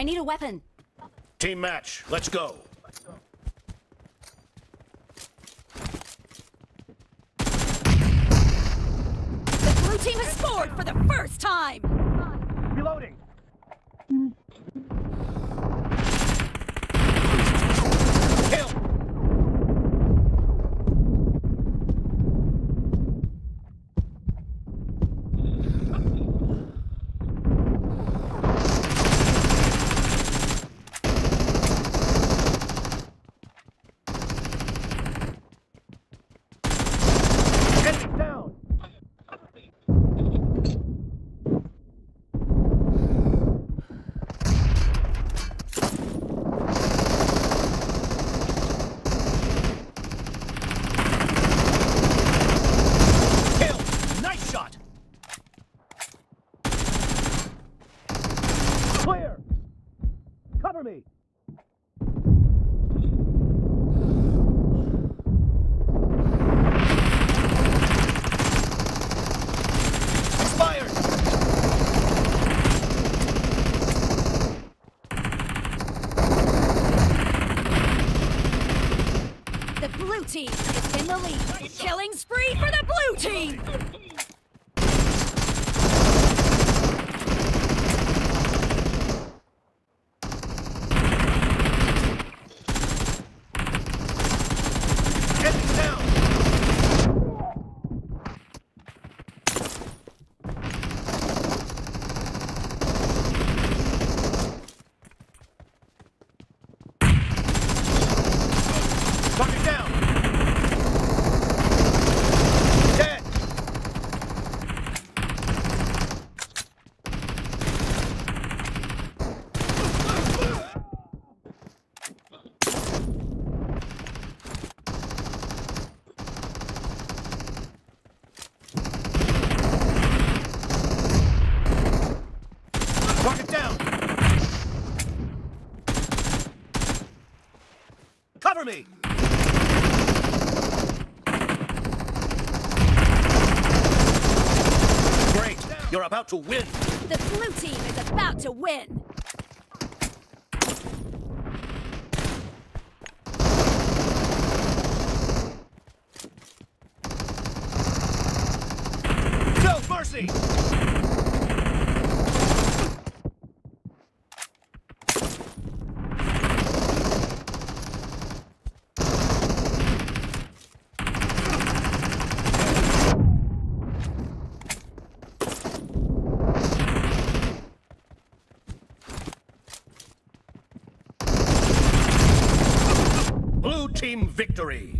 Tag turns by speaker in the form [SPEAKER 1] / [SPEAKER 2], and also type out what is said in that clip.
[SPEAKER 1] I need a weapon.
[SPEAKER 2] Team match. Let's go.
[SPEAKER 1] The blue team has scored for the first time!
[SPEAKER 2] Reloading. Kill. Cover me.
[SPEAKER 1] The blue team is in the lead. Killing spree for the blue team!
[SPEAKER 2] Enemy down. Target down. Dead. Target down. Cover me. Great. You're about to win.
[SPEAKER 1] The blue team is about to win!
[SPEAKER 2] No mercy. Blue team victory.